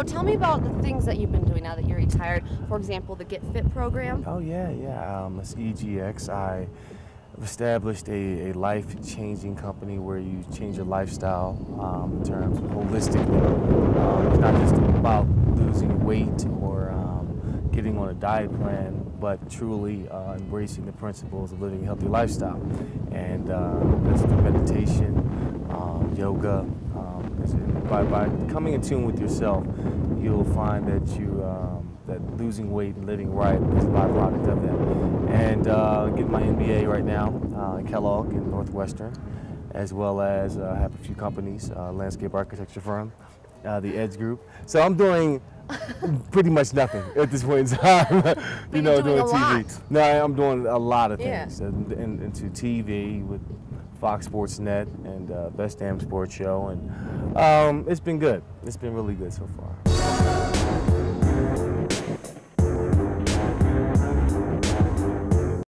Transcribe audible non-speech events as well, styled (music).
So tell me about the things that you've been doing now that you're retired. For example, the Get Fit program. Oh yeah, yeah. Um, it's EGX. I established a, a life-changing company where you change your lifestyle um, in terms of holistically. Um, it's not just about losing weight or um, getting on a diet plan, but truly uh, embracing the principles of living a healthy lifestyle. And uh, that's through meditation, um, yoga. By, by coming in tune with yourself, you'll find that you um, that losing weight and living right is a byproduct of that. And uh, getting my MBA right now uh, Kellogg and Northwestern, as well as uh, have a few companies, uh, landscape architecture firm, uh, the Edge Group. So I'm doing (laughs) pretty much nothing at this point in time. (laughs) you know, doing, doing TV. lot. No, I'm doing a lot of Yeah. things in, in, into TV with Fox Sports Net and uh, Best Damn Sports Show, and um, it's been good. It's been really good so far.